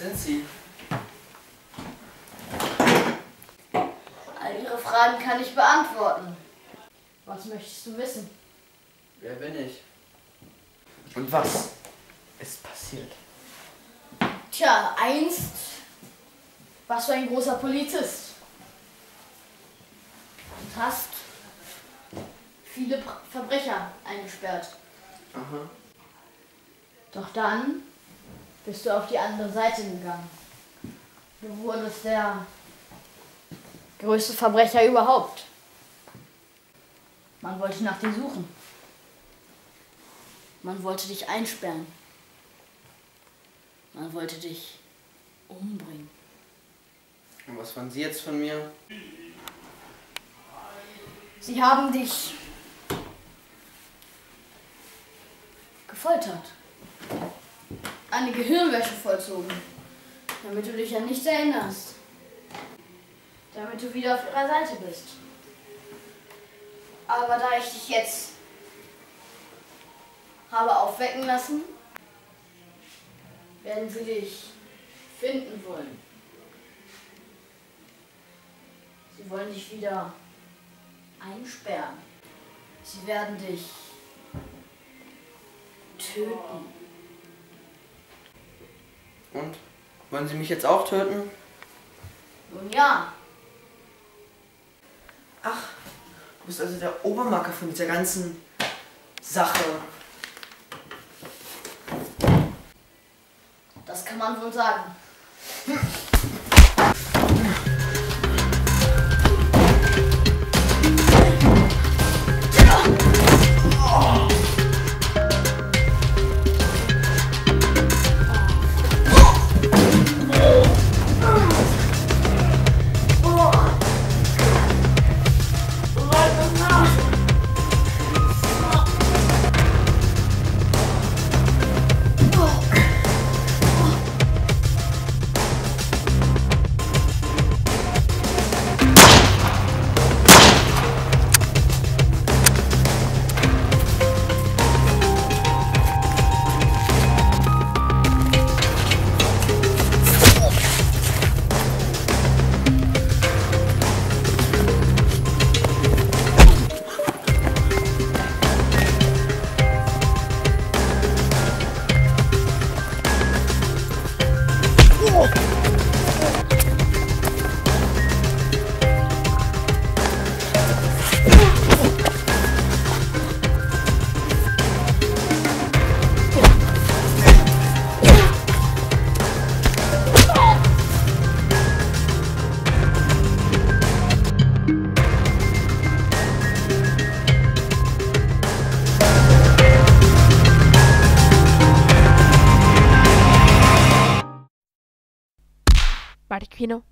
sind Sie? All Ihre Fragen kann ich beantworten. Was möchtest du wissen? Wer bin ich? Und was ist passiert? Tja, einst warst du ein großer Polizist und hast viele Verbrecher eingesperrt. Aha. Doch dann bist du auf die andere Seite gegangen. Du wurdest der größte Verbrecher überhaupt. Man wollte nach dir suchen. Man wollte dich einsperren. Man wollte dich umbringen. Und was wollen Sie jetzt von mir? Sie haben dich gefoltert. Eine Gehirnwäsche vollzogen. Damit du dich an nichts erinnerst. Damit du wieder auf ihrer Seite bist. Aber da ich dich jetzt habe aufwecken lassen, werden sie dich finden wollen. Sie wollen dich wieder einsperren. Sie werden dich töten. Und? Wollen Sie mich jetzt auch töten? Nun ja, Ach, du bist also der Obermacker von dieser ganzen Sache. das kann man wohl sagen. you Marquino